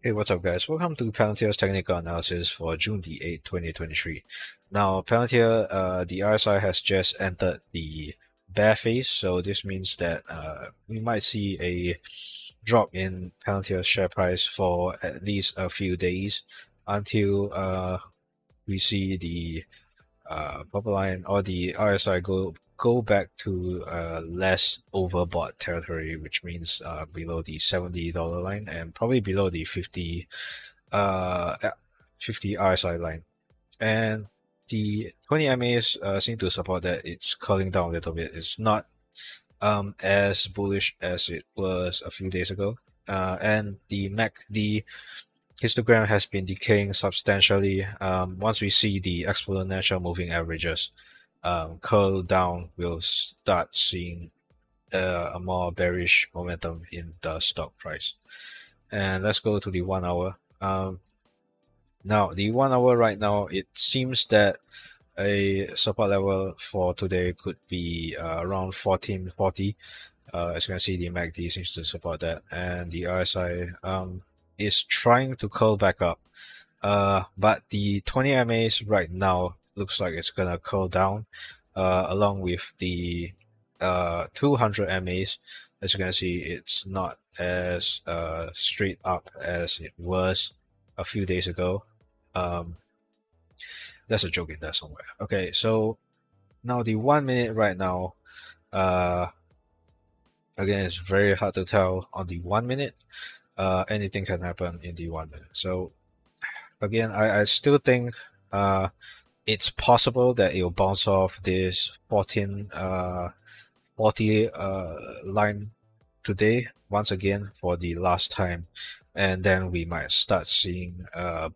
Hey, what's up, guys? Welcome to Palantir's technical analysis for June the 8th, 2023. Now, Palantir, uh, the RSI has just entered the bear phase, so this means that uh, we might see a drop in Palantir's share price for at least a few days until uh, we see the uh, line or the RSI go go back to uh, less overbought territory, which means uh, below the $70 line and probably below the 50 uh 50 RSI line. And the 20 MAs uh, seem to support that it's curling down a little bit. It's not um, as bullish as it was a few days ago. Uh, and the MACD histogram has been decaying substantially. Um, once we see the exponential moving averages um, curl down, we'll start seeing uh, a more bearish momentum in the stock price. And let's go to the one hour. Um, now, the one hour right now, it seems that a support level for today could be uh, around 1440. Uh, as you can see, the MACD seems to support that, and the RSI um, is trying to curl back up. Uh, but the 20 MAs right now looks like it's gonna curl down, uh, along with the uh 200 MAs. As you can see, it's not as uh, straight up as it was a few days ago. Um, there's a joke in there somewhere. Okay, so now the one minute right now, uh, again, it's very hard to tell on the one minute uh, anything can happen in the one minute. So again, I, I still think uh, it's possible that it'll bounce off this 14 uh, 40 uh, line today once again for the last time and then we might start seeing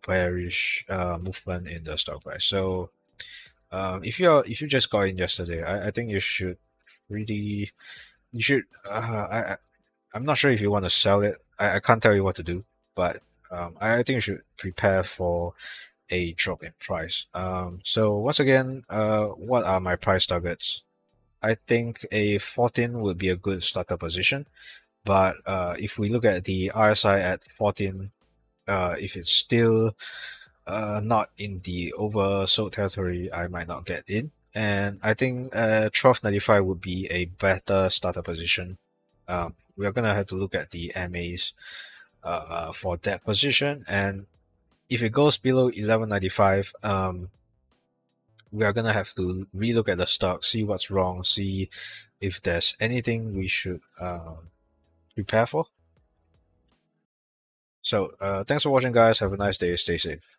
bearish uh, movement in the stock price so um, if you're if you just got in yesterday I, I think you should really you should uh, I, I'm not sure if you want to sell it I, I can't tell you what to do, but um, I, I think you should prepare for a drop in price. Um, so once again, uh, what are my price targets? I think a 14 would be a good starter position, but uh, if we look at the RSI at 14, uh, if it's still uh, not in the oversold territory, I might not get in. And I think uh, 1295 would be a better starter position. Um, we are gonna have to look at the MAs uh, for that position. And if it goes below 1195, um, we are gonna have to relook at the stock, see what's wrong, see if there's anything we should uh, prepare for. So uh, thanks for watching, guys. Have a nice day. Stay safe.